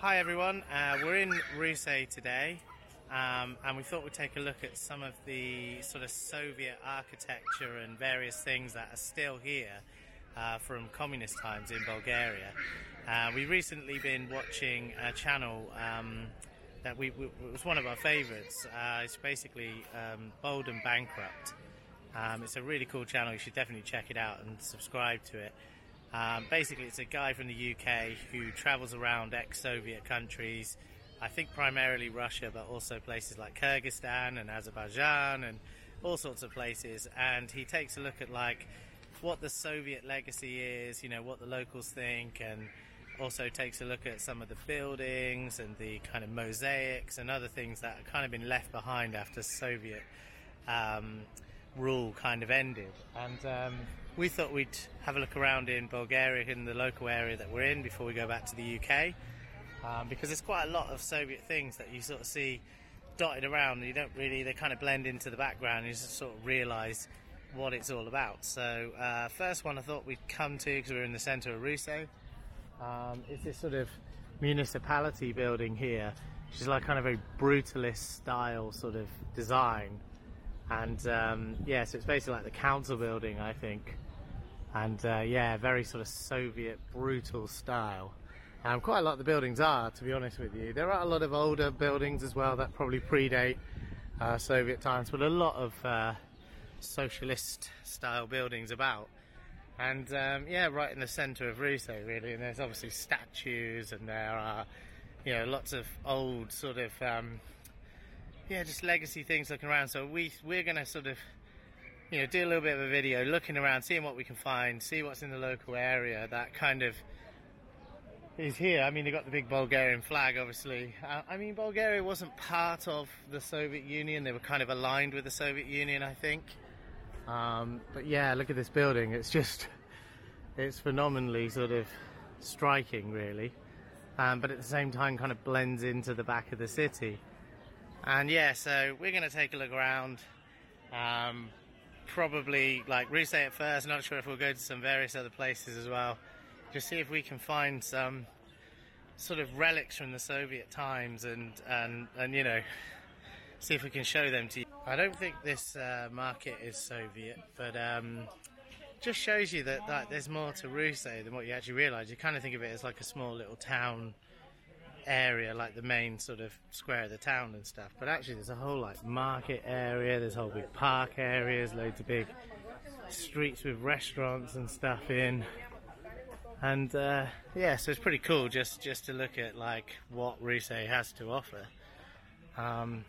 Hi everyone, uh, we're in Ruse today um, and we thought we'd take a look at some of the sort of Soviet architecture and various things that are still here uh, from communist times in Bulgaria. Uh, we've recently been watching a channel um, that we, we, was one of our favourites. Uh, it's basically um, Bald and Bankrupt. Um, it's a really cool channel, you should definitely check it out and subscribe to it. Um, basically, it's a guy from the UK who travels around ex Soviet countries, I think primarily Russia, but also places like Kyrgyzstan and Azerbaijan and all sorts of places. And he takes a look at like what the Soviet legacy is, you know, what the locals think, and also takes a look at some of the buildings and the kind of mosaics and other things that have kind of been left behind after Soviet. Um, rule kind of ended. And um, we thought we'd have a look around in Bulgaria, in the local area that we're in, before we go back to the UK. Um, because there's quite a lot of Soviet things that you sort of see dotted around. You don't really, they kind of blend into the background. You just sort of realise what it's all about. So, uh, first one I thought we'd come to because we're in the centre of Ruse. Um, it's this sort of municipality building here, which is like kind of a brutalist style sort of design and um, yeah, so it's basically like the council building, I think, and uh, yeah, very sort of Soviet brutal style. Um, quite a lot of the buildings are, to be honest with you. There are a lot of older buildings as well that probably predate uh, Soviet times, but a lot of uh, socialist style buildings about. And um, yeah, right in the centre of Ruse, really. And there's obviously statues, and there are, you know, lots of old sort of um, yeah, just legacy things looking around. So we we're gonna sort of you know do a little bit of a video, looking around, seeing what we can find, see what's in the local area. That kind of is here. I mean, they got the big Bulgarian flag, obviously. Uh, I mean, Bulgaria wasn't part of the Soviet Union; they were kind of aligned with the Soviet Union, I think. Um, but yeah, look at this building. It's just it's phenomenally sort of striking, really. Um, but at the same time, kind of blends into the back of the city. And yeah, so we're going to take a look around. Um, probably like Ruse at first, not sure if we'll go to some various other places as well. Just see if we can find some sort of relics from the Soviet times and, and, and you know, see if we can show them to you. I don't think this uh, market is Soviet, but um, just shows you that, that there's more to Ruse than what you actually realise. You kind of think of it as like a small little town area, like the main sort of square of the town and stuff. But actually, there's a whole like market area. There's a whole big park areas, loads of big streets with restaurants and stuff in. And uh, yeah, so it's pretty cool just just to look at like what Ruse has to offer. Um,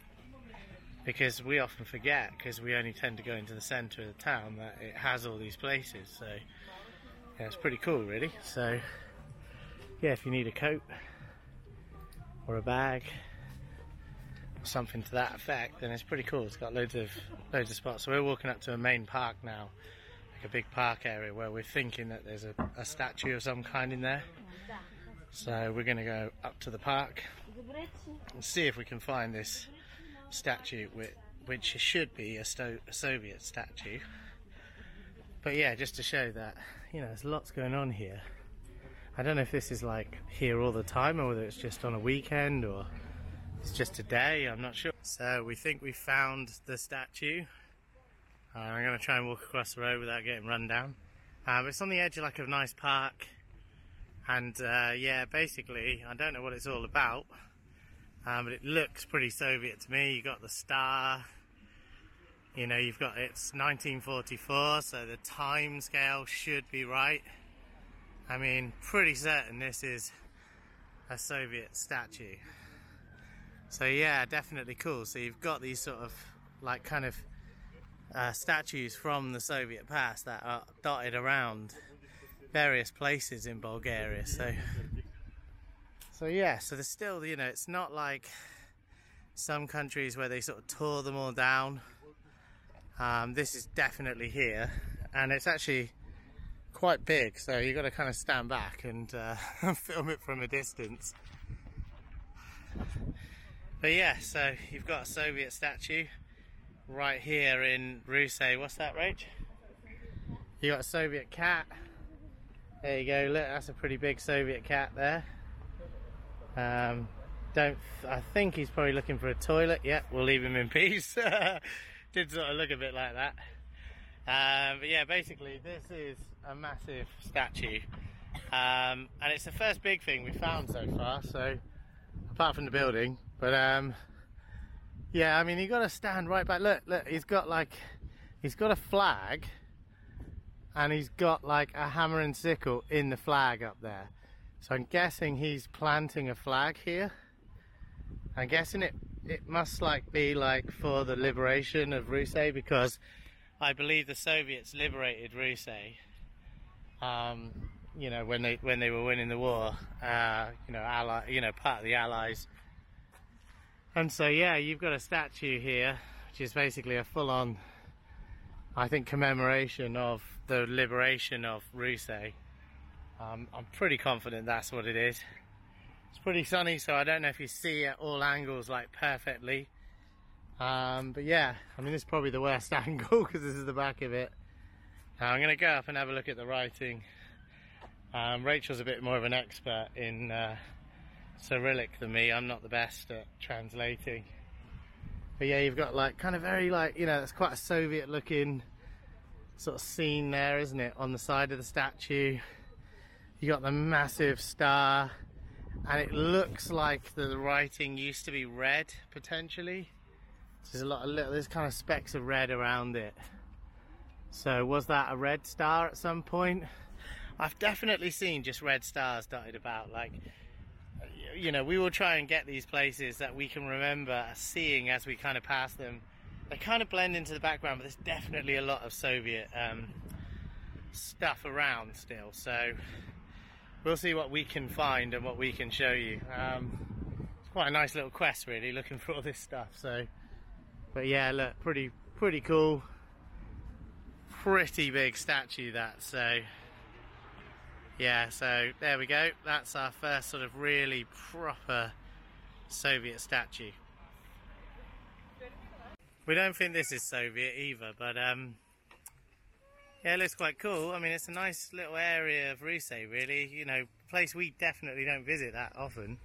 because we often forget because we only tend to go into the centre of the town that it has all these places. So yeah, it's pretty cool, really. So yeah, if you need a coat, or a bag or something to that effect then it's pretty cool. It's got loads of loads of spots. So we're walking up to a main park now like a big park area where we're thinking that there's a, a statue of some kind in there. So we're going to go up to the park and see if we can find this statue which, which should be a, a Soviet statue. But yeah just to show that you know there's lots going on here I don't know if this is like here all the time or whether it's just on a weekend or it's just a day, I'm not sure. So we think we found the statue. Uh, I'm going to try and walk across the road without getting run down. Uh, it's on the edge of like a nice park. And uh, yeah, basically, I don't know what it's all about. Um, but it looks pretty Soviet to me. You've got the star. You know, you've got it's 1944, so the time scale should be right. I mean, pretty certain this is a Soviet statue. So yeah, definitely cool. So you've got these sort of like kind of uh, statues from the Soviet past that are dotted around various places in Bulgaria. So, so yeah, so there's still, you know, it's not like some countries where they sort of tore them all down. Um, this is definitely here, and it's actually quite big, so you've got to kind of stand back and uh, film it from a distance. But yeah, so you've got a Soviet statue right here in Ruse. What's that, Rach? You got a Soviet cat. There you go, look, that's a pretty big Soviet cat there. Um, don't. I think he's probably looking for a toilet. Yeah, we'll leave him in peace. Did sort of look a bit like that. Um, but yeah, basically, this is a massive statue, um, and it's the first big thing we've found so far. So, apart from the building, but um, yeah, I mean, you got to stand right back. Look, look, he's got like, he's got a flag, and he's got like a hammer and sickle in the flag up there. So I'm guessing he's planting a flag here. I'm guessing it it must like be like for the liberation of Ruse because I believe the Soviets liberated Ruse. Um, you know when they when they were winning the war. Uh, you know, ally, you know, part of the Allies. And so yeah, you've got a statue here, which is basically a full-on, I think, commemoration of the liberation of Ruse. Um, I'm pretty confident that's what it is. It's pretty sunny, so I don't know if you see at all angles like perfectly. Um, but yeah, I mean, this is probably the worst angle because this is the back of it. Now I'm going to go up and have a look at the writing. Um, Rachel's a bit more of an expert in uh, Cyrillic than me. I'm not the best at translating. But yeah, you've got like kind of very like, you know, it's quite a Soviet looking sort of scene there, isn't it? On the side of the statue. You got the massive star and it looks like the writing used to be red potentially. There's a lot of little, there's kind of specks of red around it. So was that a red star at some point? I've definitely seen just red stars dotted about. Like, you know, we will try and get these places that we can remember seeing as we kind of pass them. They kind of blend into the background, but there's definitely a lot of Soviet um, stuff around still. So we'll see what we can find and what we can show you. Um, it's quite a nice little quest, really, looking for all this stuff. So, but yeah, look, pretty pretty cool, pretty big statue that. So, yeah, so there we go. That's our first sort of really proper Soviet statue. We don't think this is Soviet either, but um, yeah, it looks quite cool. I mean, it's a nice little area of Ruse, really. You know, place we definitely don't visit that often.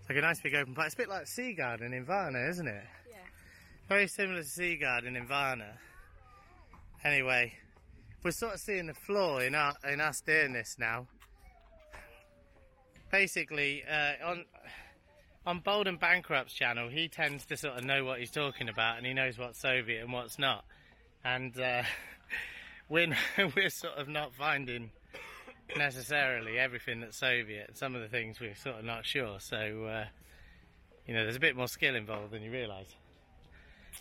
It's like a nice big open park. It's a bit like Sea Garden in Varna, isn't it? Yeah. Very similar to Sea Garden in Varna. Anyway, we're sort of seeing the flaw in, our, in us doing this now. Basically, uh, on on Bald and Bankrupt's channel, he tends to sort of know what he's talking about and he knows what's Soviet and what's not. And uh, we're we're sort of not finding necessarily everything that's Soviet. Some of the things we're sort of not sure. So uh, you know, there's a bit more skill involved than you realise.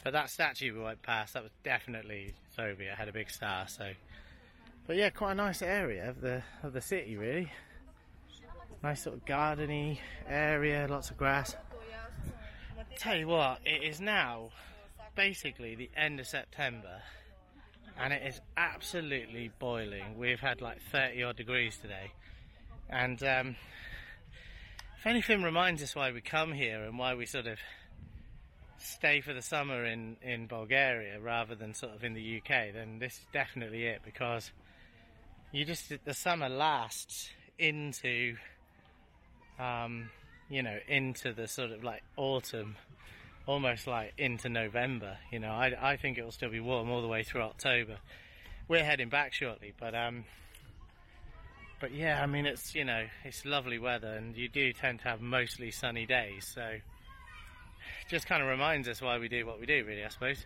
But that statue we went past, that was definitely Soviet. Had a big star. So, but yeah, quite a nice area of the of the city, really. Nice sort of gardeny area, lots of grass. Tell you what, it is now basically the end of September and it is absolutely boiling. We've had like 30 odd degrees today, and um, if anything reminds us why we come here and why we sort of stay for the summer in, in Bulgaria rather than sort of in the UK, then this is definitely it because you just the summer lasts into um, you know into the sort of like autumn almost like into November. You know, I, I think it will still be warm all the way through October. We're heading back shortly, but um, but yeah, I mean it's you know it's lovely weather, and you do tend to have mostly sunny days, so just kind of reminds us why we do what we do, really, I suppose.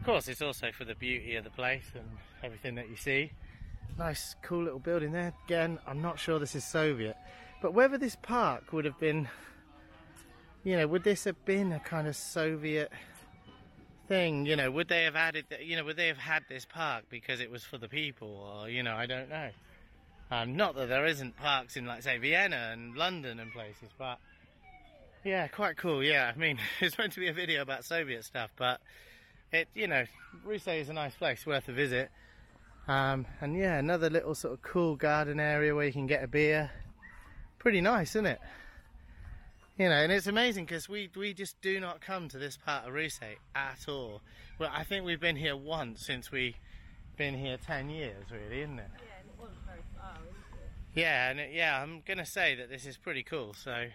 Of course, it's also for the beauty of the place and everything that you see. Nice, cool little building there. Again, I'm not sure this is Soviet, but whether this park would have been you know, would this have been a kind of Soviet thing? You know, would they have added, that you know, would they have had this park because it was for the people, or you know, I don't know. Um, not that there isn't parks in, like, say, Vienna and London and places, but yeah, quite cool. Yeah, I mean, it's meant to be a video about Soviet stuff, but it, you know, Ruse is a nice place, worth a visit. Um, and yeah, another little sort of cool garden area where you can get a beer. Pretty nice, isn't it? You know, and it's amazing because we we just do not come to this part of Ruse at all. Well, I think we've been here once since we've been here 10 years, really, isn't it? Yeah, and it wasn't very far? Yeah, and it, yeah, I'm going to say that this is pretty cool, so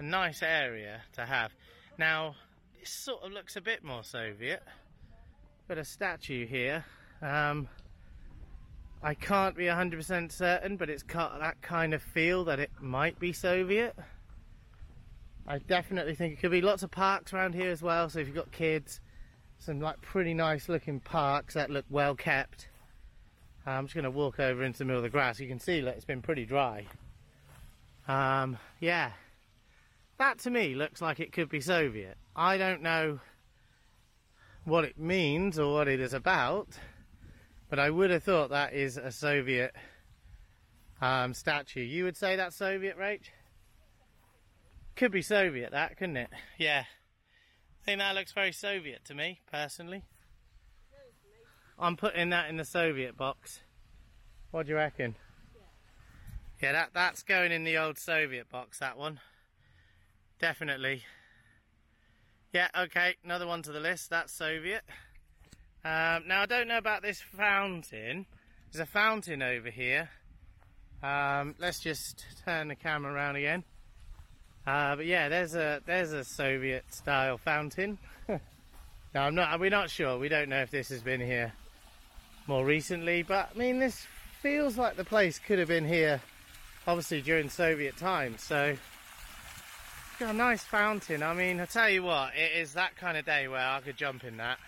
a nice area to have. Now, this sort of looks a bit more Soviet. Got a statue here. Um, I can't be 100% certain, but it's got that kind of feel that it might be Soviet. I definitely think it could be. Lots of parks around here as well, so if you've got kids, some like pretty nice looking parks that look well kept. I'm just going to walk over into the middle of the grass. You can see that it's been pretty dry. Um, yeah, that to me looks like it could be Soviet. I don't know what it means or what it is about, but I would have thought that is a Soviet um, statue. You would say that's Soviet, Rach? Could be Soviet, that, couldn't it? Yeah. I think that looks very Soviet to me, personally. I'm putting that in the Soviet box. What do you reckon? Yeah, yeah that, that's going in the old Soviet box, that one. Definitely. Yeah, okay, another one to the list. That's Soviet. Um, now, I don't know about this fountain. There's a fountain over here. Um, let's just turn the camera around again. Uh, but yeah, there's a there's a Soviet style fountain. now I'm not we're not sure. We don't know if this has been here more recently, but I mean this feels like the place could have been here obviously during Soviet times. So a nice fountain. I mean, I tell you what, it is that kind of day where I could jump in that.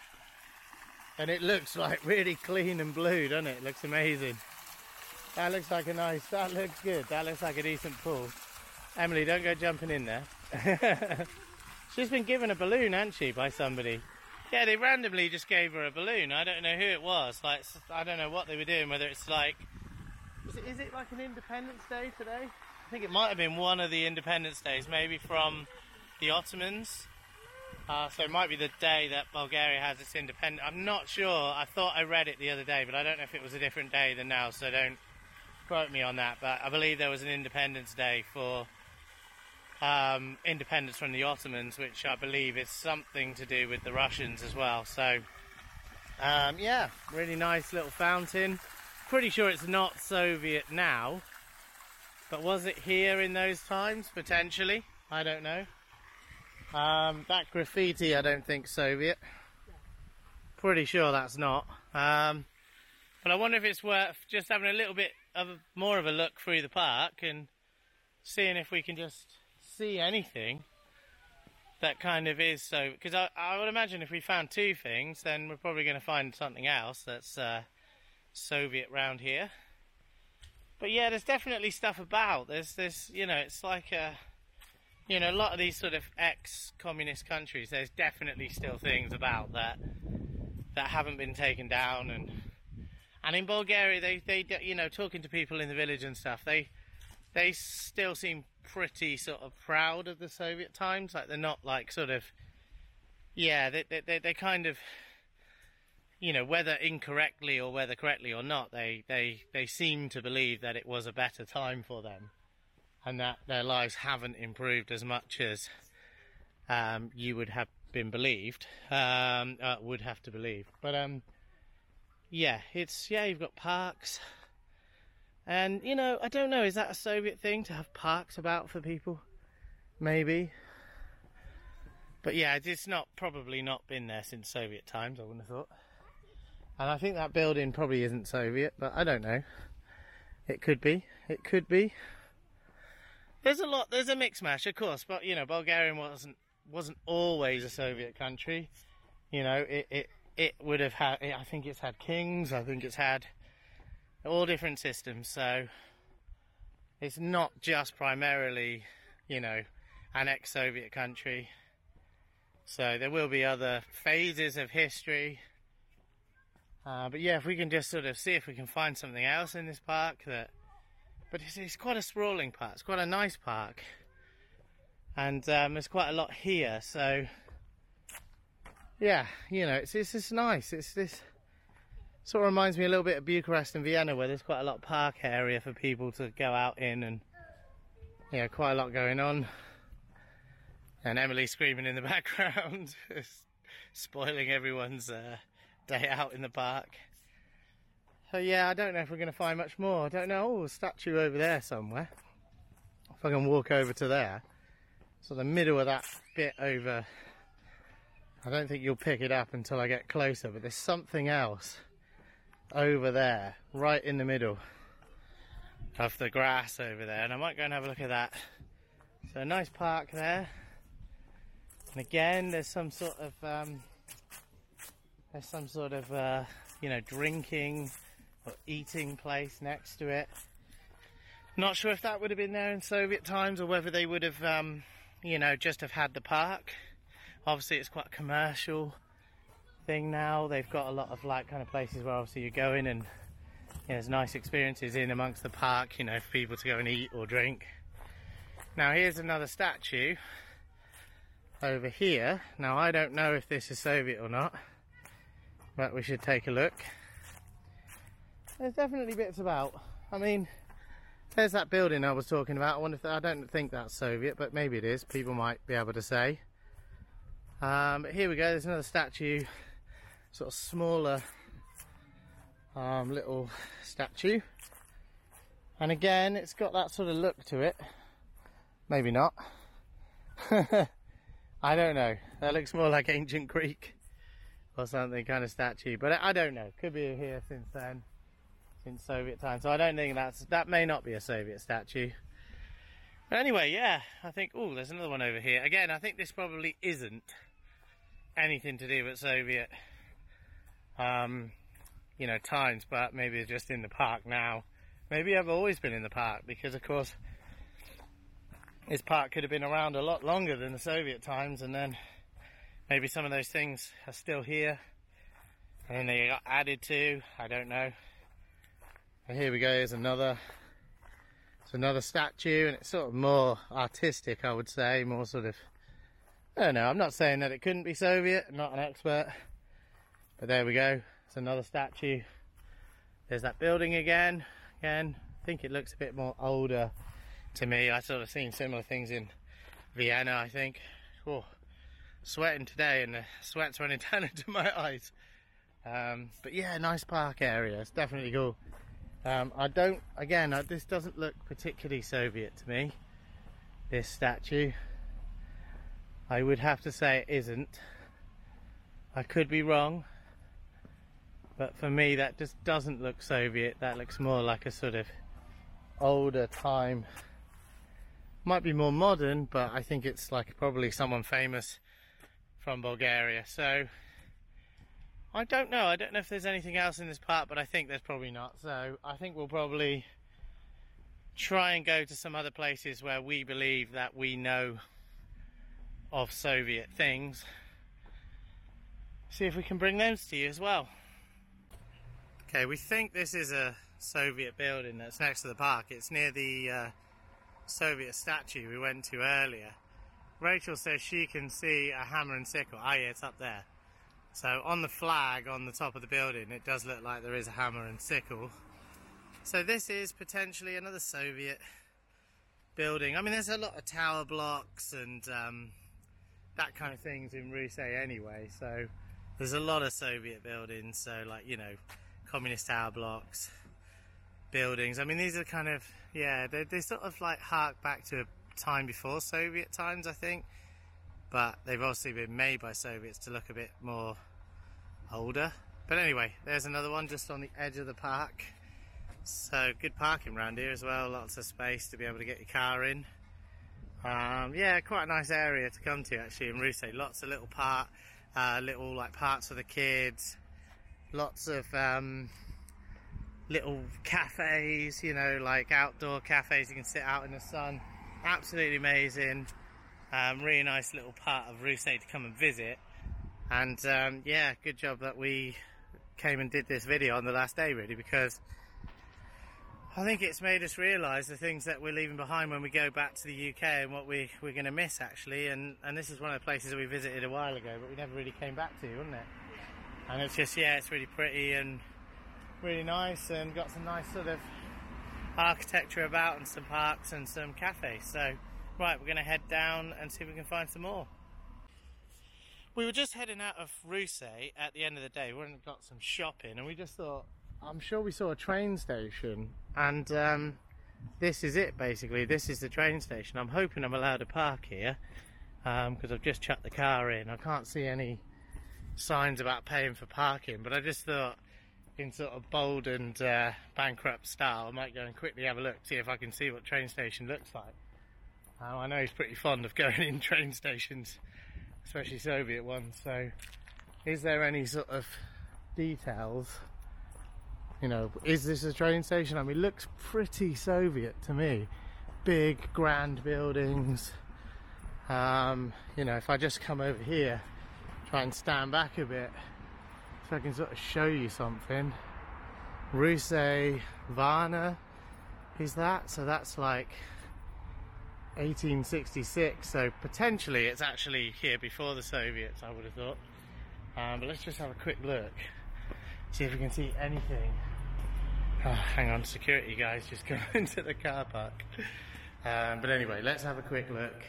And it looks like really clean and blue, doesn't it? it looks amazing. That looks like a nice, that looks good. That looks like a decent pool. Emily, don't go jumping in there. She's been given a balloon, hasn't she, by somebody? Yeah, they randomly just gave her a balloon. I don't know who it was. Like, I don't know what they were doing. Whether it's like, it, is it like an Independence Day today? I think it might have been one of the Independence Days, maybe from the Ottomans. Uh, so it might be the day that Bulgaria has its independence. I'm not sure. I thought I read it the other day, but I don't know if it was a different day than now. So don't quote me on that. But I believe there was an Independence Day for um, independence from the Ottomans, which I believe is something to do with the Russians as well. So, um, yeah, really nice little fountain. Pretty sure it's not Soviet now, but was it here in those times? Potentially, I don't know. Um, that graffiti, I don't think Soviet. Pretty sure that's not. Um, but I wonder if it's worth just having a little bit of a, more of a look through the park and seeing if we can just see anything that kind of is so because I, I would imagine if we found two things then we're probably going to find something else that's uh, Soviet round here but yeah there's definitely stuff about there's this you know it's like a you know a lot of these sort of ex-communist countries there's definitely still things about that that haven't been taken down and and in Bulgaria they they you know talking to people in the village and stuff they they still seem pretty sort of proud of the Soviet times. Like they're not like sort of, yeah, they they they kind of, you know, whether incorrectly or whether correctly or not, they they they seem to believe that it was a better time for them, and that their lives haven't improved as much as um, you would have been believed, um, uh, would have to believe. But um, yeah, it's yeah, you've got parks. And, you know, I don't know, is that a Soviet thing to have parks about for people? Maybe. But yeah, it's not probably not been there since Soviet times, I wouldn't have thought. And I think that building probably isn't Soviet, but I don't know. It could be. It could be. There's a lot. There's a mix mash, of course, but you know, Bulgaria wasn't wasn't always a Soviet country. You know, it it, it would have had. I think it's had kings. I think it's had all different systems. So it's not just primarily, you know, an ex-Soviet country. So there will be other phases of history. Uh, but yeah, if we can just sort of see if we can find something else in this park that, but it's, it's quite a sprawling park. It's quite a nice park, and um, there's quite a lot here. So yeah, you know, it's it's just nice. It's this Sort of reminds me a little bit of Bucharest and Vienna where there's quite a lot of park area for people to go out in and yeah, quite a lot going on. And Emily screaming in the background, spoiling everyone's uh, day out in the park. So yeah, I don't know if we're going to find much more. I don't know. Oh, a statue over there somewhere. If I can walk over to there. So the middle of that bit over, I don't think you'll pick it up until I get closer, but there's something else over there, right in the middle of the grass over there, and I might go and have a look at that. So a nice park there. And again, there's some sort of um, there's some sort of uh, you know drinking or eating place next to it. Not sure if that would have been there in Soviet times or whether they would have um, you know just have had the park. Obviously, it's quite a commercial thing now. They've got a lot of like kind of places where obviously you go in and you know, there's nice experiences in amongst the park, you know, for people to go and eat or drink. Now here's another statue over here. Now I don't know if this is Soviet or not, but we should take a look. There's definitely bits about. I mean, there's that building I was talking about. I wonder if I don't think that's Soviet, but maybe it is. People might be able to say. Um, but here we go. There's another statue, sort of smaller um, little statue, and again, it's got that sort of look to it. Maybe not. I don't know. That looks more like ancient Greek or something kind of statue, but I don't know. Could be here since then, since Soviet times. So I don't think that's that may not be a Soviet statue. But anyway, yeah, I think. Oh, there's another one over here. Again, I think this probably isn't anything to do with Soviet, um, you know, times, but maybe it's just in the park now. Maybe I've always been in the park because, of course, this park could have been around a lot longer than the Soviet times, and then maybe some of those things are still here, and they got added to. I don't know. And here we go. There's another. It's another statue, and it's sort of more artistic, I would say, more sort of. I don't know. I'm not saying that it couldn't be Soviet. I'm not an expert, but there we go. It's another statue. There's that building again. Again, I think it looks a bit more older to me. I sort of seen similar things in Vienna, I think. Oh, sweating today and the sweat's running down into my eyes. Um, but yeah, nice park area. It's definitely cool. Um, I don't, again, uh, this doesn't look particularly Soviet to me, this statue. I would have to say it isn't. I could be wrong, but for me that just doesn't look Soviet. That looks more like a sort of older time might be more modern, but I think it's like probably someone famous from Bulgaria. So I don't know. I don't know if there's anything else in this park, but I think there's probably not. So I think we'll probably try and go to some other places where we believe that we know of Soviet things. See if we can bring those to you as well. Okay, we think this is a Soviet building that's next to the park. It's near the uh, Soviet statue we went to earlier. Rachel says she can see a hammer and sickle. Oh yeah, it's up there. So on the flag on the top of the building, it does look like there is a hammer and sickle. So this is potentially another Soviet building. I mean, there's a lot of tower blocks and um, that kind of things in Ruse anyway. So there's a lot of Soviet buildings. So like, you know, communist tower blocks, buildings. I mean, these are kind of yeah, they, they sort of like hark back to a time before Soviet times, I think. But they've obviously been made by Soviets to look a bit more older. But anyway, there's another one just on the edge of the park. So good parking around here as well, lots of space to be able to get your car in. Um, yeah, quite a nice area to come to actually in Ruse. Lots of little park, uh, little like parks for the kids. Lots of um, little cafes, you know, like outdoor cafes. You can sit out in the sun. Absolutely amazing. Um, really nice little part of Ruse to come and visit. And um, yeah, good job that we came and did this video on the last day, really, because I think it's made us realise the things that we're leaving behind when we go back to the UK and what we, we're going to miss, actually. And, and this is one of the places that we visited a while ago, but we never really came back to, wasn't it? And it's just, yeah, it's really pretty and really nice and got some nice sort of architecture about and some parks and some cafes. So, right, we're going to head down and see if we can find some more. We were just heading out of Ruse at the end of the day. We went and got some shopping and we just thought, I'm sure we saw a train station and um, this is it basically. This is the train station. I'm hoping I'm allowed to park here because um, I've just chucked the car in. I can't see any signs about paying for parking, but I just thought in sort of bald and uh, bankrupt style, I might go and quickly have a look, see if I can see what train station looks like. Um, I know he's pretty fond of going in train stations, especially Soviet ones. So, is there any sort of details? You know, is this a train station? I mean, looks pretty Soviet to me. Big, grand buildings. Um, you know, if I just come over here, try and stand back a bit, so I can sort of show you something. Russe Varna is that? So that's like 1866. So potentially it's actually here before the Soviets, I would have thought. Um, but let's just have a quick look, see if we can see anything. Oh, hang on, security guys just come into the car park. Um, but anyway, let's have a quick look.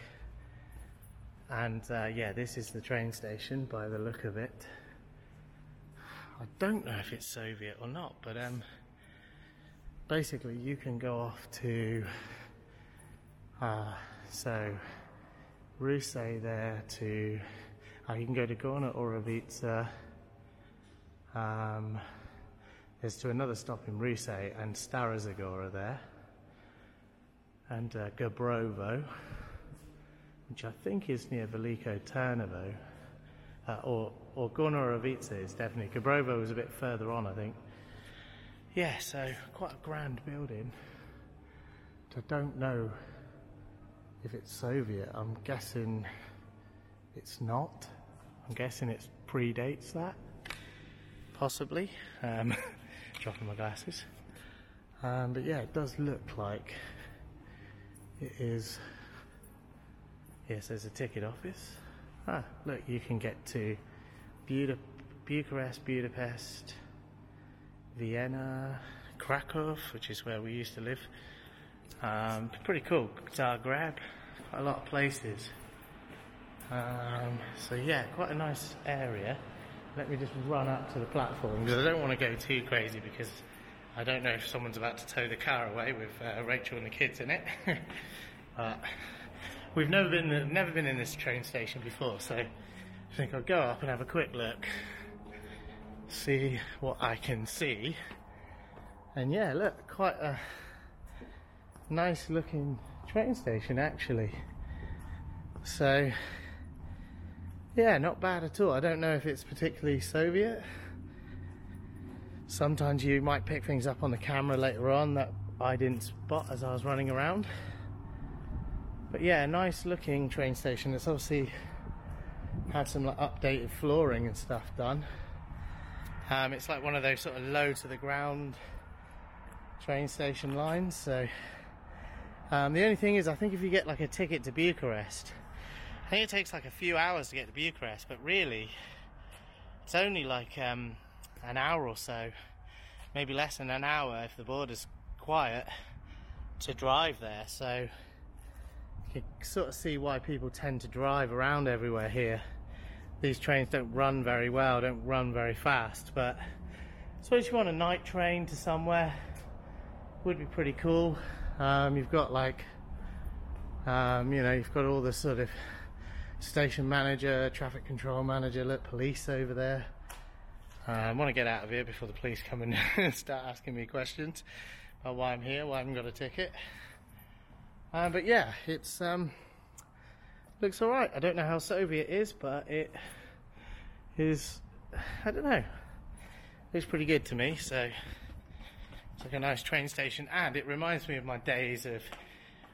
And uh, yeah, this is the train station by the look of it. I don't know if it's Soviet or not, but um, basically you can go off to uh, so Russe there to uh, you can go to Gorna Orevica. Um, there's to another stop in Russe and Stara Zagora there, and uh, Gabrovo, which I think is near Veliko Turnovo, uh, or or Gorna Orevica is definitely. Gabrovo was a bit further on, I think. Yeah, so quite a grand building. I don't know if it's Soviet. I'm guessing it's not. I'm guessing it predates that. Possibly. Um, dropping my glasses. Um, but yeah, it does look like it is. Yes, there's a ticket office. Ah, look, you can get to Buda- Bucharest, Budapest, Vienna, Krakow, which is where we used to live. Um, pretty cool. Zagreb, quite a lot of places. Um, so yeah, quite a nice area. Let me just run up to the platform because I don't want to go too crazy because I don't know if someone's about to tow the car away with uh, Rachel and the kids in it. but we've never been never been in this train station before, so I think I'll go up and have a quick look, see what I can see. And yeah, look, quite a nice looking train station actually. So, yeah, not bad at all. I don't know if it's particularly Soviet. Sometimes you might pick things up on the camera later on that I didn't spot as I was running around. But yeah, nice looking train station. It's obviously had some like updated flooring and stuff done. Um, it's like one of those sort of low to the ground train station lines. So um, the only thing is, I think if you get like a ticket to Bucharest, I think it takes like a few hours to get to Bucharest, but really, it's only like um, an hour or so, maybe less than an hour if the border's quiet to drive there. So you can sort of see why people tend to drive around everywhere here. These trains don't run very well, don't run very fast, but I suppose you want a night train to somewhere would be pretty cool. Um, you've got like, um, you know, you've got all the sort of station manager, traffic control manager, look, police over there. Uh, I want to get out of here before the police come and start asking me questions about why I'm here, why I haven't got a ticket. Uh, but yeah, it's um, looks all right. I don't know how Soviet it is, but it is. I don't know. Looks pretty good to me. So it's like a nice train station, and it reminds me of my days of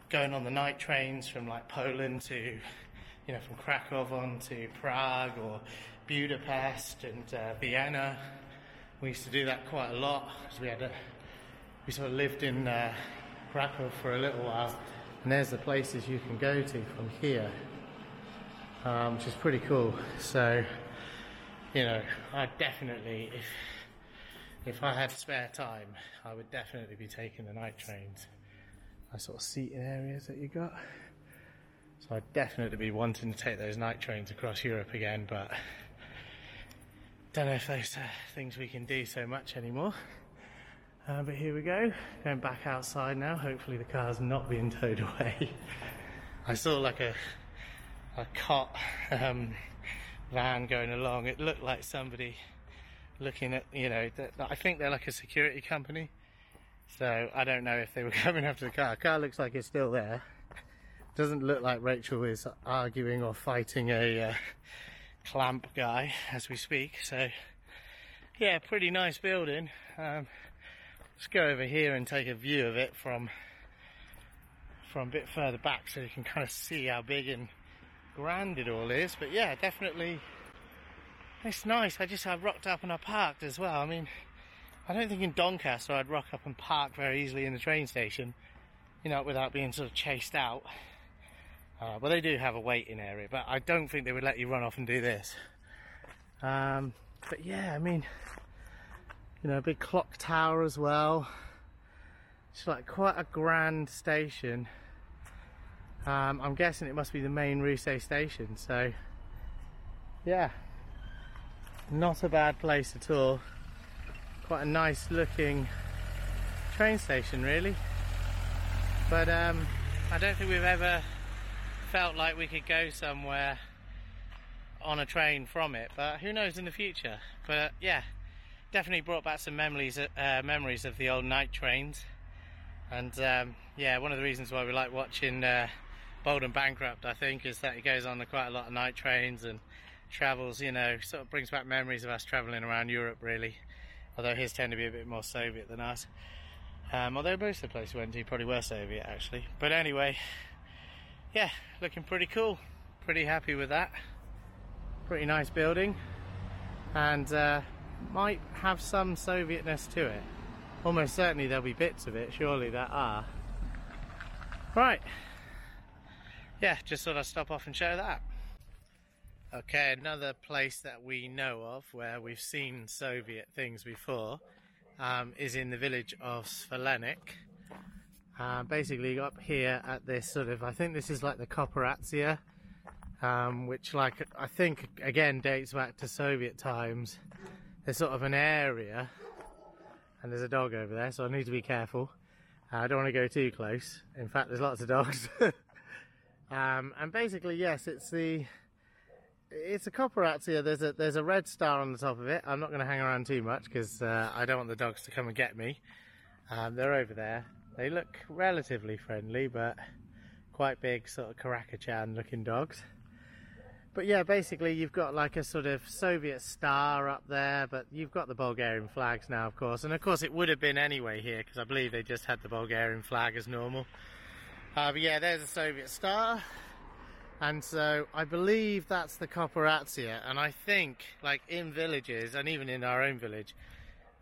going on the night trains from like Poland to, you know, from Krakow on to Prague or Budapest and uh, Vienna. We used to do that quite a lot because we had a, we sort of lived in uh, Krakow for a little while, and there's the places you can go to from here, um, which is pretty cool. So, you know, I definitely if if I had spare time, I would definitely be taking the night trains. Nice sort of seating areas that you got. So I'd definitely be wanting to take those night trains across Europe again, but don't know if those things we can do so much anymore. Uh, but here we go, going back outside now. Hopefully the car's not being towed away. I saw like a a cot um, van going along. It looked like somebody looking at, you know, I think they're like a security company. So I don't know if they were coming after the car. Car looks like it's still there. Doesn't look like Rachel is arguing or fighting a uh, clamp guy as we speak. So yeah, pretty nice building. Um, let's go over here and take a view of it from from a bit further back so you can kind of see how big and grand it all is. But yeah, definitely it's nice. I just I rocked up and I parked as well. I mean, I don't think in Doncaster I'd rock up and park very easily in the train station, you know, without being sort of chased out. Uh, but they do have a waiting area, but I don't think they would let you run off and do this. Um, but yeah, I mean, you know, a big clock tower as well. It's like quite a grand station. Um, I'm guessing it must be the main Ruse station, so yeah, not a bad place at all. Quite a nice looking train station, really. But um, I don't think we've ever felt like we could go somewhere on a train from it, but who knows in the future. But yeah, definitely brought back some memories uh, memories of the old night trains. And um, yeah, one of the reasons why we like watching uh, Bald and Bankrupt, I think, is that he goes on quite a lot of night trains and travels, you know, sort of brings back memories of us travelling around Europe, really. Although his tend to be a bit more Soviet than us. Um, although most of the places we went to probably were Soviet, actually. But anyway, yeah, looking pretty cool. Pretty happy with that. Pretty nice building. And uh, might have some Sovietness to it. Almost certainly there'll be bits of it, surely there are. Right. Yeah, just thought I'd stop off and show that. Okay, another place that we know of where we've seen Soviet things before um, is in the village of Svalenik. Uh, basically, up here at this sort of, I think this is like the Kooperatia, um, which, like, I think again dates back to Soviet times. There's sort of an area, and there's a dog over there, so I need to be careful. Uh, I don't want to go too close. In fact, there's lots of dogs. um, and basically, yes, it's the it's a Kooperatia. There's a there's a red star on the top of it. I'm not going to hang around too much because uh, I don't want the dogs to come and get me. Um, they're over there. They look relatively friendly, but quite big, sort of Karakachan looking dogs. But yeah, basically you've got like a sort of Soviet star up there, but you've got the Bulgarian flags now, of course. And of course it would have been anyway here, because I believe they just had the Bulgarian flag as normal. Uh, but yeah, there's a Soviet star. And so I believe that's the Kooperatia. And I think, like in villages, and even in our own village,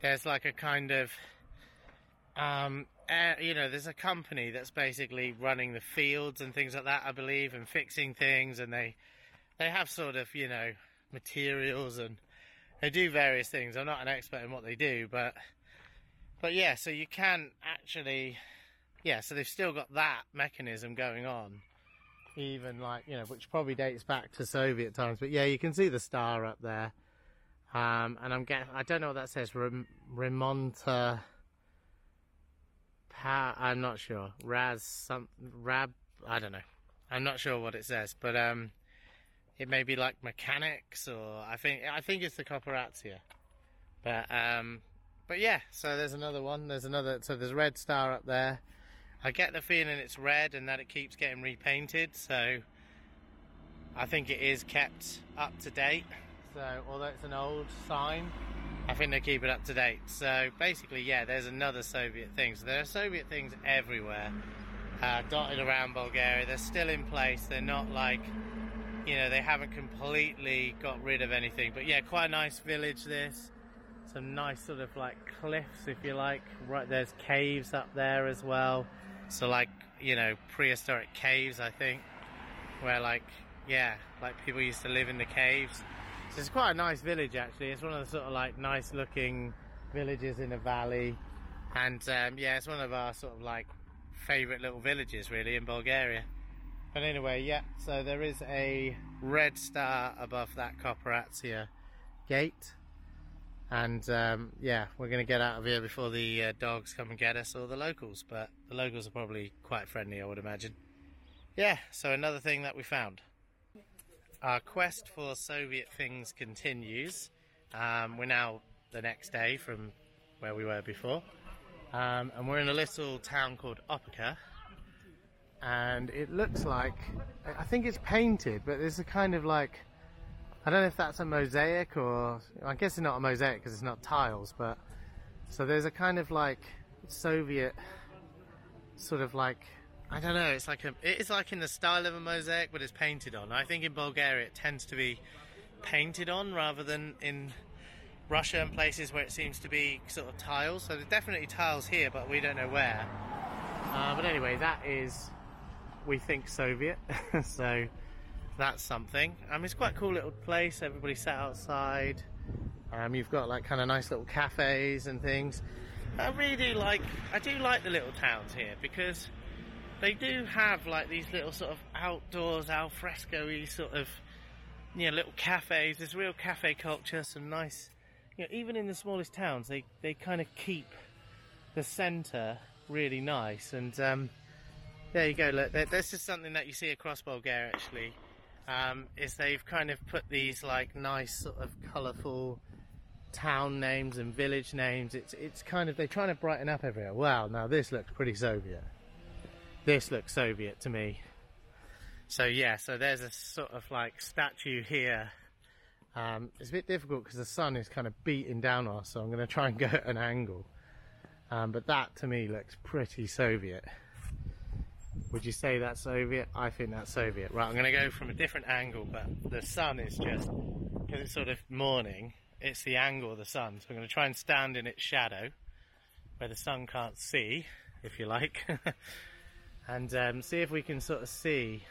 there's like a kind of, um, you know, there's a company that's basically running the fields and things like that, I believe, and fixing things. And they, they have sort of, you know, materials and they do various things. I'm not an expert in what they do, but, but yeah, so you can actually, yeah, so they've still got that mechanism going on even like you know, which probably dates back to Soviet times. But yeah, you can see the star up there, um, and I'm getting I don't know what that says. Rem- Remonta. I'm not sure. Raz some Rab. I don't know. I'm not sure what it says, but um, it may be like mechanics or I think I think it's the Kooperatia. But um, but yeah. So there's another one. There's another. So there's red star up there. I get the feeling it's red and that it keeps getting repainted, so I think it is kept up to date. So, although it's an old sign, I think they keep it up to date. So, basically, yeah, there's another Soviet thing. So, there are Soviet things everywhere, uh, dotted around Bulgaria. They're still in place. They're not like, you know, they haven't completely got rid of anything. But yeah, quite a nice village, this. Some nice sort of like cliffs, if you like. Right, there's caves up there as well. So like, you know, prehistoric caves, I think, where like, yeah, like people used to live in the caves. So it's quite a nice village actually. It's one of the sort of like nice looking villages in a valley. And um, yeah, it's one of our sort of like favourite little villages really in Bulgaria. But anyway, yeah, so there is a red star above that Kooperatia gate. And um, yeah, we're going to get out of here before the uh, dogs come and get us or the locals. But the locals are probably quite friendly, I would imagine. Yeah, so another thing that we found. Our quest for Soviet things continues. Um, we're now the next day from where we were before. Um, and we're in a little town called Opaka. And it looks like, I think it's painted, but there's a kind of like I don't know if that's a mosaic or I guess it's not a mosaic because it's not tiles, but so there's a kind of like Soviet sort of like I don't know. It's like a it is like in the style of a mosaic, but it's painted on. I think in Bulgaria it tends to be painted on rather than in Russia and places where it seems to be sort of tiles. So there's definitely tiles here, but we don't know where. Uh, but anyway, that is we think Soviet. so that's something. Um, it's quite a cool little place. Everybody sat outside. Um, you've got like kind of nice little cafes and things. I really like. I do like the little towns here because they do have like these little sort of outdoors, al fresco-y sort of you know little cafes. There's real cafe culture. Some nice. You know, even in the smallest towns, they they kind of keep the centre really nice. And um, there you go. Look, this is something that you see across Bulgaria actually um, is they've kind of put these like nice sort of colourful town names and village names. It's it's kind of they're trying to brighten up everywhere. Wow, now this looks pretty Soviet. This looks Soviet to me. So yeah, so there's a sort of like statue here. Um, it's a bit difficult because the sun is kind of beating down on us, so I'm going to try and go at an angle. Um, but that to me looks pretty Soviet. Would you say that's Soviet? I think that's Soviet. Right, I'm going to go from a different angle, but the sun is just, because it's sort of morning, it's the angle of the sun. So I'm going to try and stand in its shadow, where the sun can't see, if you like, and um, see if we can sort of see.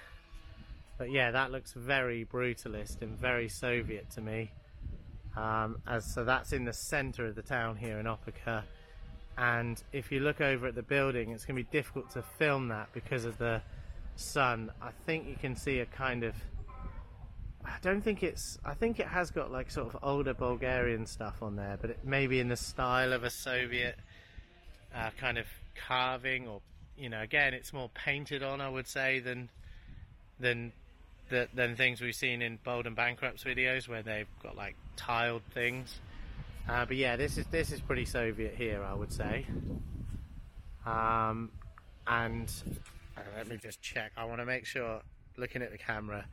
But yeah, that looks very brutalist and very Soviet to me. Um, as so that's in the centre of the town here in Opaka and if you look over at the building it's going to be difficult to film that because of the sun. I think you can see a kind of I don't think it's I think it has got like sort of older Bulgarian stuff on there but it may be in the style of a Soviet uh, kind of carving or you know again it's more painted on I would say than than the, than things we've seen in Bald and Bankrupt's videos where they've got like tiled things uh, but yeah, this is this is pretty Soviet here, I would say. Um, and uh, let me just check. I want to make sure, looking at the camera,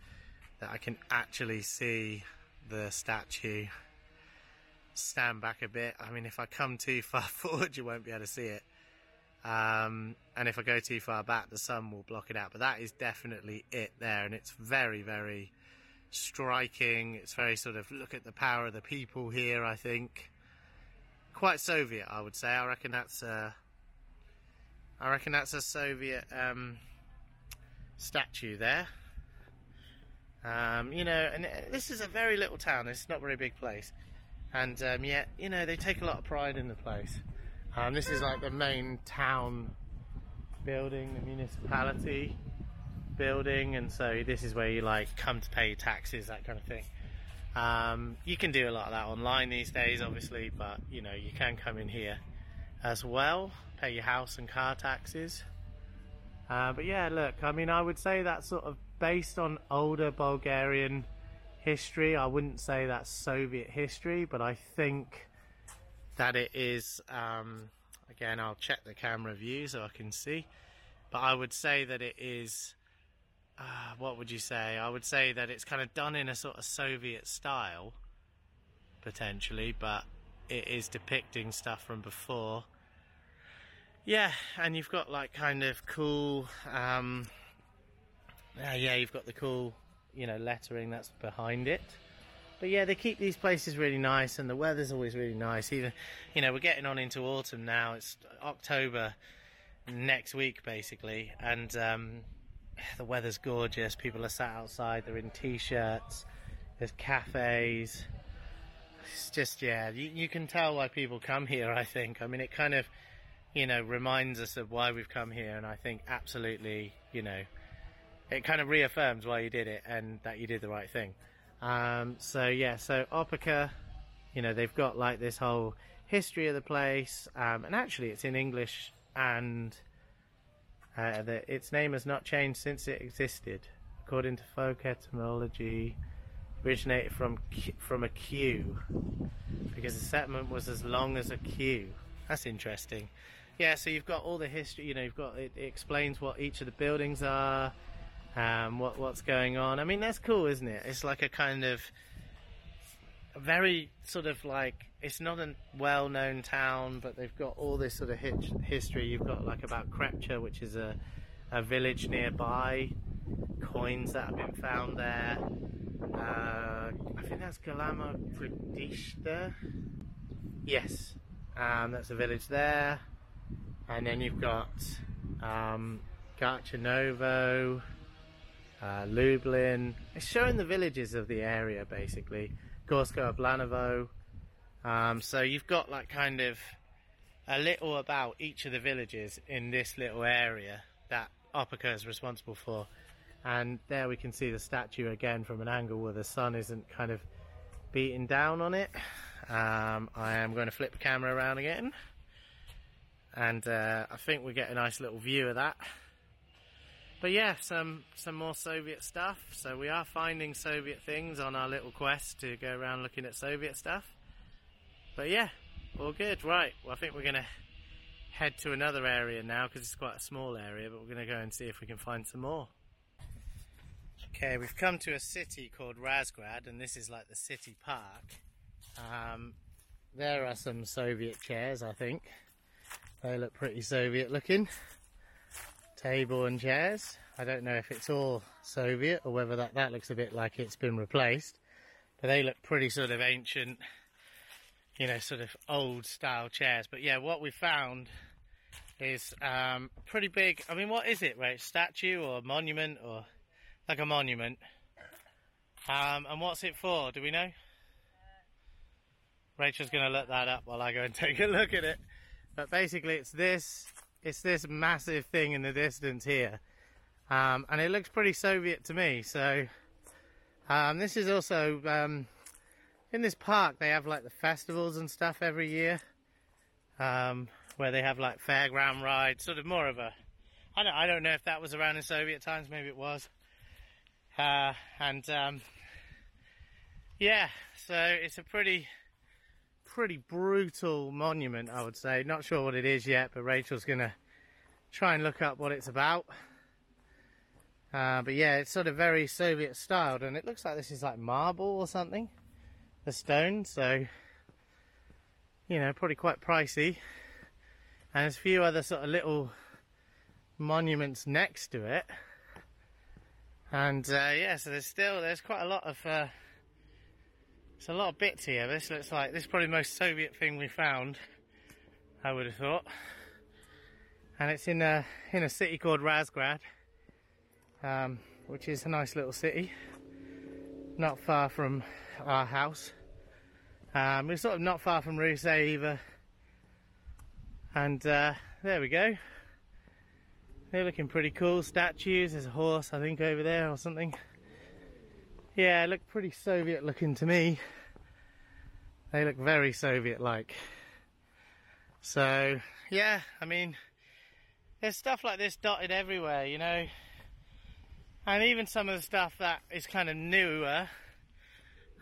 that I can actually see the statue. Stand back a bit. I mean, if I come too far forward, you won't be able to see it. Um, and if I go too far back, the sun will block it out. But that is definitely it there, and it's very, very striking. It's very sort of look at the power of the people here. I think quite Soviet. I would say. I reckon that's a. I reckon that's a Soviet um, statue there. Um, you know, and this is a very little town. It's not a very big place, and um, yet you know they take a lot of pride in the place. Um, this is like the main town building, the municipality building, and so this is where you like come to pay taxes, that kind of thing. Um, you can do a lot of that online these days, obviously, but you know you can come in here as well, pay your house and car taxes. Uh, but yeah, look, I mean, I would say that sort of based on older Bulgarian history. I wouldn't say that's Soviet history, but I think that it is. Um, again, I'll check the camera view so I can see, but I would say that it is uh, what would you say? I would say that it's kind of done in a sort of Soviet style, potentially, but it is depicting stuff from before. Yeah, and you've got like kind of cool, um, uh, yeah, you've got the cool, you know, lettering that's behind it. But yeah, they keep these places really nice, and the weather's always really nice. Even, you know, we're getting on into autumn now. It's October next week, basically, and um, the weather's gorgeous. People are sat outside. They're in t-shirts. There's cafes. It's just yeah, you, you can tell why people come here. I think. I mean, it kind of, you know, reminds us of why we've come here, and I think absolutely, you know, it kind of reaffirms why you did it and that you did the right thing. Um, so yeah, so Opaka, you know they've got like this whole history of the place, um, and actually it's in English and uh, the, its name has not changed since it existed, according to folk etymology. Originated from from a queue because the settlement was as long as a queue. That's interesting. Yeah, so you've got all the history. You know, you've got it, it explains what each of the buildings are, um, what what's going on. I mean, that's cool, isn't it? It's like a kind of very sort of like it's not a well-known town, but they've got all this sort of history. You've got like about Krepcha, which is a a village nearby, coins that have been found there. Uh, I think that's Golyamo Gradishte. Yes, um, that's a village there. And then you've got um, uh, Lyublen. It's showing the villages of the area basically. Gorsko Ablanovo. Um, so you've got like kind of a little about each of the villages in this little area that Opaka is responsible for. And there we can see the statue again from an angle where the sun isn't kind of beating down on it. Um, I am going to flip the camera around again. And uh, I think we get a nice little view of that. But yeah, some, some more Soviet stuff. So we are finding Soviet things on our little quest to go around looking at Soviet stuff. But yeah, all good. Right, well I think we're going to head to another area now because it's quite a small area, but we're going to go and see if we can find some more. Okay, we've come to a city called Razgrad, and this is like the city park. Um, there are some Soviet chairs, I think. They look pretty Soviet looking. Table and chairs. I don't know if it's all Soviet or whether that, that looks a bit like it's been replaced. But they look pretty sort of ancient, you know, sort of old style chairs. But yeah, what we found is um, pretty big. I mean, what is it, right? Statue or monument or like a monument. Um, and what's it for? Do we know? Rachel's going to look that up while I go and take a look at it. But basically, it's this. It's this massive thing in the distance here, um, and it looks pretty Soviet to me. So um, this is also um, in this park. They have like the festivals and stuff every year, um, where they have like fairground rides. Sort of more of a. I don't. I don't know if that was around in Soviet times. Maybe it was. Uh, and um, yeah, so it's a pretty pretty brutal monument, I would say. Not sure what it is yet, but Rachel's going to try and look up what it's about. Uh, but yeah, it's sort of very Soviet styled, and it looks like this is like marble or something, the stone, so, you know, probably quite pricey. And there's a few other sort of little monuments next to it. And uh, yeah, so there's still there's quite a lot of uh, there's a lot of bits here. This looks like this is probably the most Soviet thing we found. I would have thought, and it's in a in a city called Razgrad, um, which is a nice little city, not far from our house. Um, we're sort of not far from Ruse either, and uh, there we go. They're looking pretty cool. Statues. There's a horse, I think, over there or something. Yeah, look pretty Soviet looking to me. They look very Soviet like. So, yeah, I mean, there's stuff like this dotted everywhere, you know. And even some of the stuff that is kind of newer.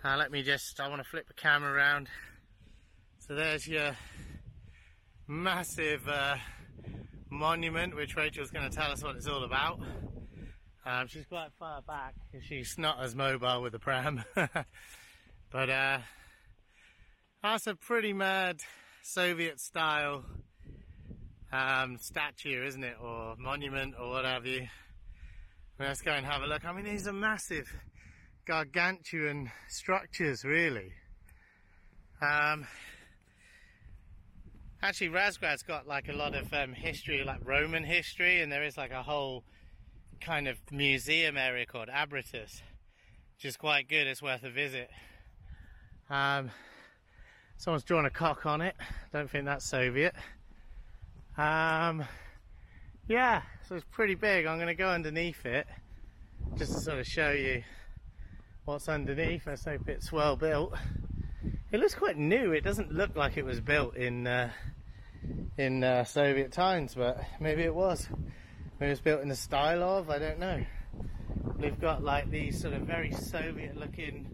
Uh, let me just, I want to flip the camera around. So there's your massive uh, monument, which Rachel's going to tell us what it's all about. Um, she's quite far back she's not as mobile with the pram. but uh, that's a pretty mad Soviet style um, statue, isn't it? Or monument or what have you. Let's go and have a look. I mean, these are massive, gargantuan structures, really. Um, Actually, Razgrad's got like a lot of um, history, like Roman history, and there is like a whole kind of museum area called Abritus, which is quite good. It's worth a visit. Um, someone's drawn a cock on it. Don't think that's Soviet. Um, yeah, so it's pretty big. I'm going to go underneath it just to sort of show you what's underneath. Let's hope it's well built. It looks quite new. It doesn't look like it was built in uh, in uh, Soviet times, but maybe it was. It was built in the style of. I don't know. We've got like these sort of very Soviet-looking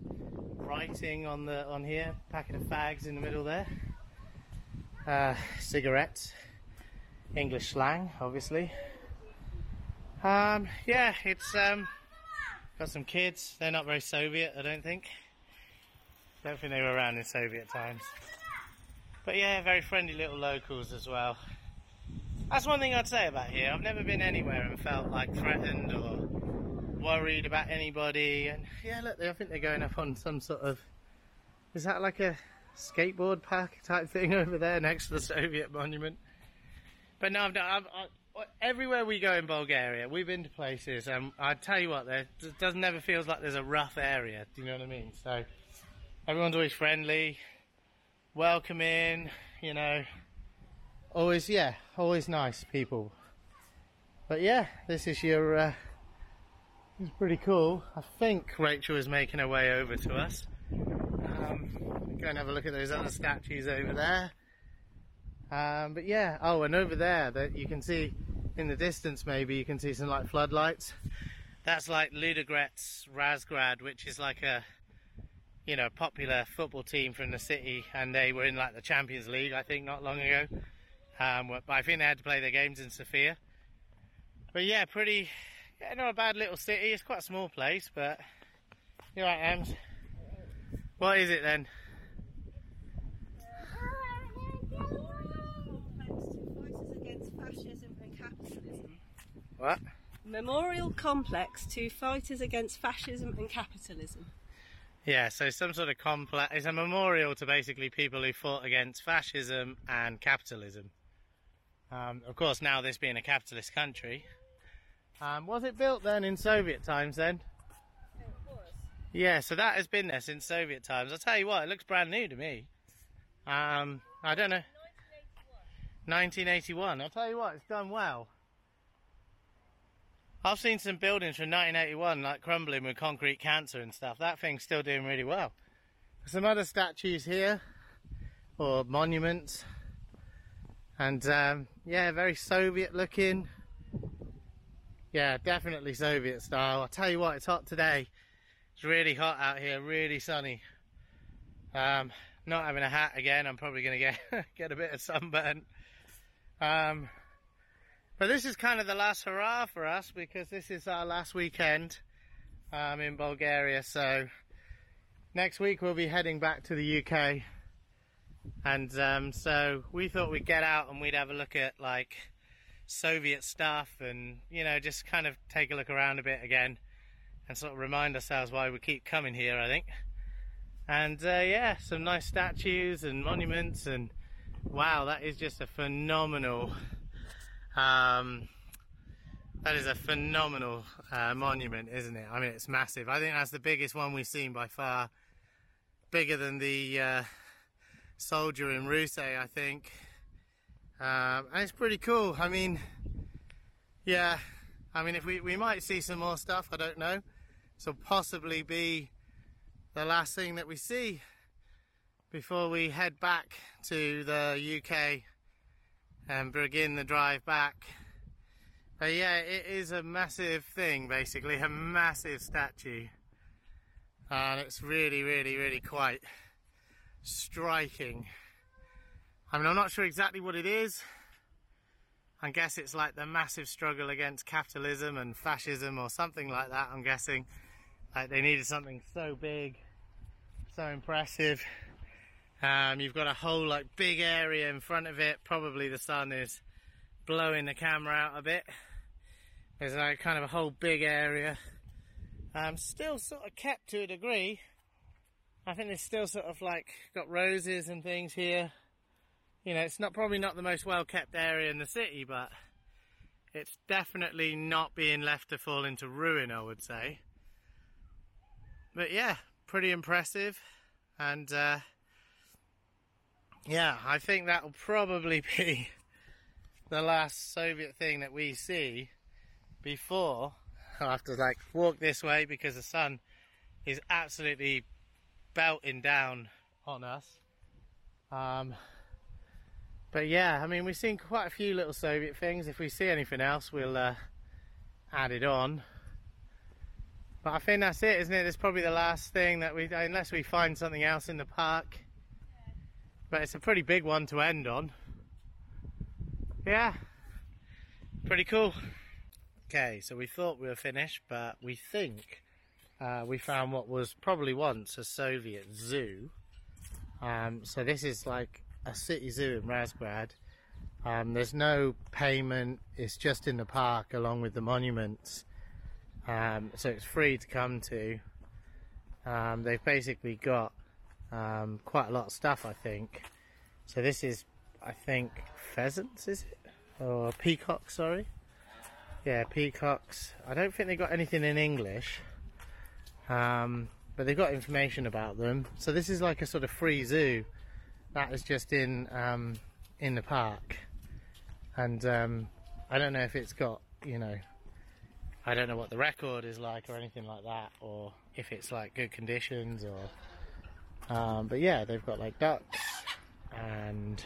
writing on the on here. Packet of fags in the middle there. Uh, cigarettes. English slang, obviously. Um, yeah, it's um, got some kids. They're not very Soviet, I don't think. Don't think they were around in Soviet times. But yeah, very friendly little locals as well. That's one thing I'd say about here. I've never been anywhere and felt like threatened or worried about anybody. And yeah, look, I think they're going up on some sort of. Is that like a skateboard park type thing over there next to the Soviet monument? But no, I've, I've, I've, everywhere we go in Bulgaria, we've been to places, and I tell you what, there doesn't never feels like there's a rough area. Do you know what I mean? So everyone's always friendly, welcoming, you know, always yeah, always nice people. But yeah, this is your. Uh, it's pretty cool. I think Rachel is making her way over to us. Um, go and have a look at those other statues over there. Um, but yeah, oh, and over there, that you can see in the distance, maybe you can see some like floodlights. That's like Ludogorets Razgrad, which is like a you know, popular football team from the city, and they were in like the Champions League, I think, not long ago. Um, but I think they had to play their games in Sofia. But yeah, pretty, yeah, not a bad little city. It's quite a small place, but you're right, Ems. What is it then? What? Memorial complex to fighters against fascism and capitalism. Yeah, so some sort of complex. It's a memorial to basically people who fought against fascism and capitalism. Um, of course, now this being a capitalist country. Um, was it built then in Soviet times then? Yeah, so that has been there since Soviet times. I'll tell you what, it looks brand new to me. Um, I don't know. 1981. 1981. I'll tell you what, it's done well. I've seen some buildings from 1981 like crumbling with concrete cancer and stuff. That thing's still doing really well. Some other statues here, or monuments, and um, yeah, very Soviet looking. Yeah, definitely Soviet style. I'll tell you what, it's hot today. It's really hot out here, really sunny. Um, not having a hat again, I'm probably going to get get a bit of sunburn. Um, but this is kind of the last hurrah for us because this is our last weekend um, in Bulgaria. So next week we'll be heading back to the UK. And um, so we thought we'd get out and we'd have a look at like Soviet stuff and, you know, just kind of take a look around a bit again and sort of remind ourselves why we keep coming here, I think. And uh, yeah, some nice statues and monuments and wow, that is just a phenomenal um, that is a phenomenal uh, monument, isn't it? I mean, it's massive. I think that's the biggest one we've seen by far. Bigger than the uh, soldier in Ruse, I think. Um, and it's pretty cool. I mean, yeah. I mean, if we, we might see some more stuff, I don't know. So possibly be the last thing that we see before we head back to the UK and begin the drive back. But yeah, it is a massive thing, basically, a massive statue. And it's really, really, really quite striking. I mean, I'm not sure exactly what it is. I guess it's like the massive struggle against capitalism and fascism or something like that, I'm guessing. Like they needed something so big, so impressive. Um, you've got a whole like big area in front of it. Probably the sun is blowing the camera out a bit. There's like kind of a whole big area. Um, still sort of kept to a degree. I think there's still sort of like got roses and things here. You know, it's not probably not the most well kept area in the city, but it's definitely not being left to fall into ruin, I would say. But yeah, pretty impressive. And uh, yeah, I think that will probably be the last Soviet thing that we see before I'll have to like walk this way because the sun is absolutely belting down on us. Um, but yeah, I mean, we've seen quite a few little Soviet things. If we see anything else, we'll uh, add it on. But I think that's it, isn't it? It's probably the last thing that we, unless we find something else in the park. But it's a pretty big one to end on. Yeah, pretty cool. Okay, so we thought we were finished, but we think uh, we found what was probably once a Soviet zoo. Um, so this is like a city zoo in Razgrad. Um, there's no payment, it's just in the park along with the monuments. Um, so it's free to come to. Um, they've basically got um, quite a lot of stuff, I think. So this is, I think, pheasants, is it? Or peacocks, sorry. Yeah, peacocks. I don't think they got anything in English. Um, but they've got information about them. So this is like a sort of free zoo. That is just in um, in the park. And um, I don't know if it's got, you know, I don't know what the record is like or anything like that, or if it's like good conditions, or. Um, but yeah, they've got like ducks, and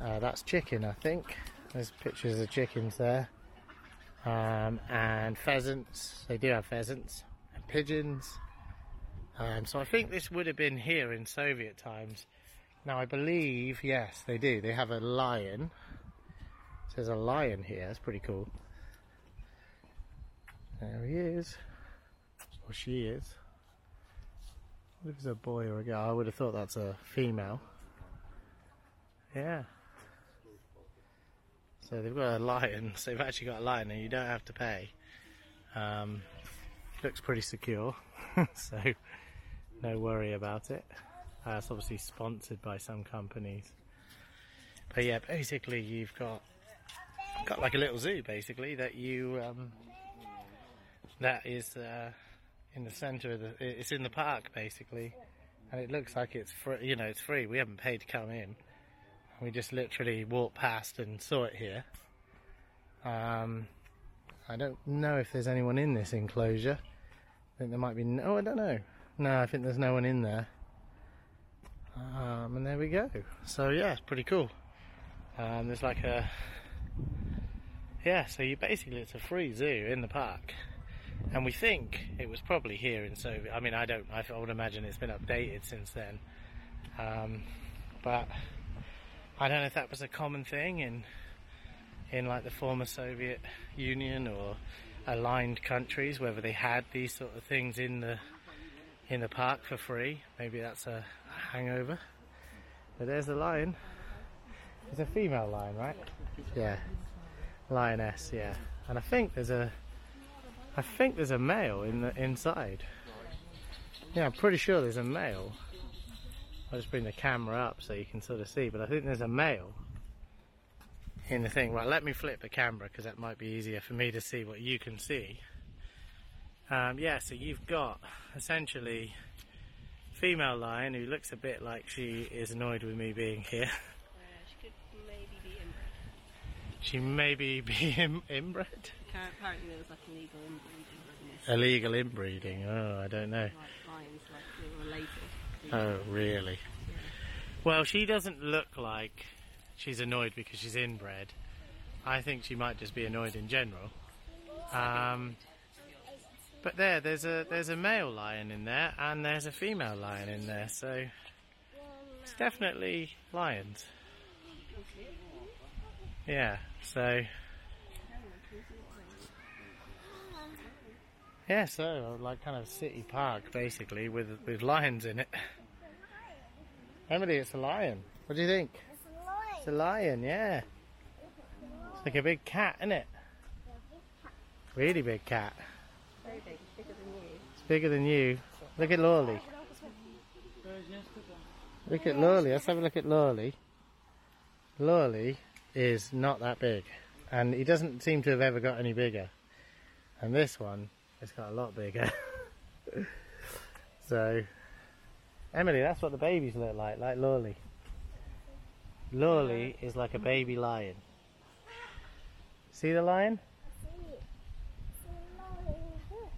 uh, that's chicken, I think. There's pictures of chickens there, um, and pheasants. They do have pheasants pigeons. Um, so I think this would have been here in Soviet times. Now I believe, yes, they do. They have a lion. So there's a lion here. That's pretty cool. There he is. Or she is. What if it's a boy or a girl? I would have thought that's a female. Yeah. So they've got a lion. So they've actually got a lion and you don't have to pay. Um, looks pretty secure. so no worry about it. Uh, it's obviously sponsored by some companies. But yeah, basically you've got got like a little zoo basically that you um, that is uh, in the centre of the. It's in the park basically, and it looks like it's free. You know, it's free. We haven't paid to come in. We just literally walked past and saw it here. Um, I don't know if there's anyone in this enclosure. I think there might be. No, I don't know. No, I think there's no one in there. Um, and there we go. So yeah, it's pretty cool. Um, there's like a yeah. So you basically it's a free zoo in the park and we think it was probably here in Soviet. I mean, I don't. I would imagine it's been updated since then, um, but I don't know if that was a common thing in in like the former Soviet Union or aligned countries, whether they had these sort of things in the in the park for free. Maybe that's a hangover. But there's the lion. It's a female lion, right? Yeah, lioness. Yeah, and I think there's a I think there's a male in the inside. Yeah, I'm pretty sure there's a male. I'll just bring the camera up so you can sort of see, but I think there's a male in the thing. Right, let me flip the camera because that might be easier for me to see what you can see. Um, yeah, so you've got essentially female lion who looks a bit like she is annoyed with me being here. She could maybe be inbred. She may be inbred. Apparently there was like illegal inbreeding. Illegal inbreeding? Oh, I don't know. Like lions, like related. Oh, really? Yeah. Well, she doesn't look like she's annoyed because she's inbred. I think she might just be annoyed in general. Um, but there, there's a there's a male lion in there, and there's a female lion in there, so it's definitely lions. Yeah, so yeah, so like kind of city park basically with with lions in it. Emily, it's a lion. What do you think? It's a lion. It's yeah. It's like a big cat, isn't it? Really big cat. Very big, bigger than you. It's bigger than you. Look at Lorley. Look at Lorley. Let's have a look at Lorley. Lorley is not that big. And he doesn't seem to have ever got any bigger. And this one has got a lot bigger. so, Emily, that's what the babies look like, like Lorley. Lorley is like a baby lion. See the lion?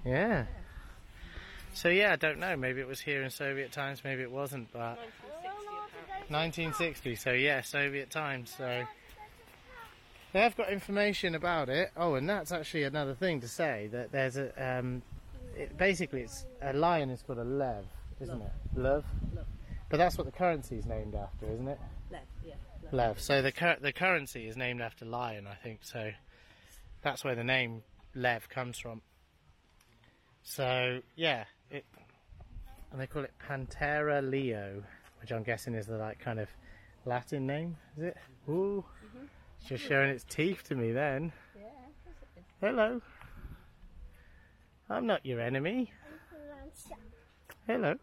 Yeah. So yeah, I don't know. Maybe it was here in Soviet times. Maybe it wasn't. But 1960. So yeah, Soviet times. So they have got information about it. Oh, and that's actually another thing to say that there's a um, it, basically it's a lion is called a lev, isn't Love. it? Lev. Love. But that's what the currency is named after, isn't it? Lev, yeah. Lev. So the cur- the currency is named after lion, I think. So that's where the name Lev comes from. So yeah, it and they call it Panthera leo, which I'm guessing is the like kind of Latin name, is it? Ooh, it's just showing its teeth to me then. Yeah, of course it is. Hello, I'm not your enemy. Hello.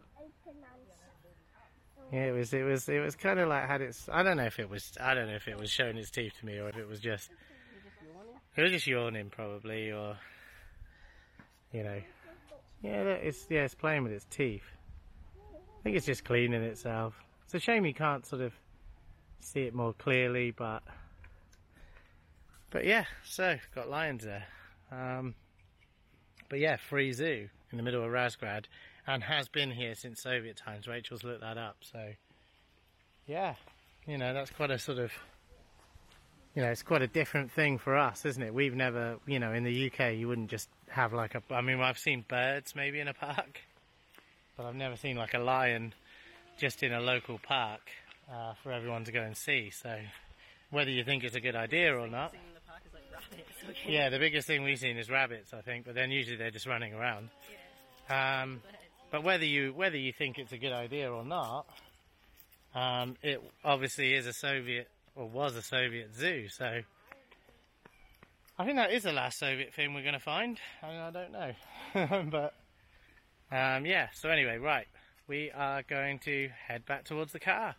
Yeah, it was. It was. It was kind of like had its. I don't know if it was. I don't know if it was showing its teeth to me or if it was just. It was just yawning, probably, or. You know. Yeah, it's yeah, it's playing with its teeth. I think it's just cleaning itself. It's a shame you can't sort of see it more clearly, but. But yeah, so got lions there. Um, but yeah, free zoo in the middle of Razgrad and has been here since Soviet times. Rachel's looked that up, so yeah, you know that's quite a sort of you know it's quite a different thing for us, isn't it? We've never, you know, in the UK you wouldn't just have like a. I mean, I've seen birds maybe in a park, but I've never seen like a lion just in a local park uh, for everyone to go and see. So whether you think it's a good idea or not. The like. Okay. Yeah, the biggest thing we've seen is rabbits, I think, but then usually they're just running around. Um, but whether you whether you think it's a good idea or not, um, it obviously is a Soviet or was a Soviet zoo. So I think that is the last Soviet thing we're going to find. I, mean, I don't know, but um, yeah. So anyway, right, we are going to head back towards the car.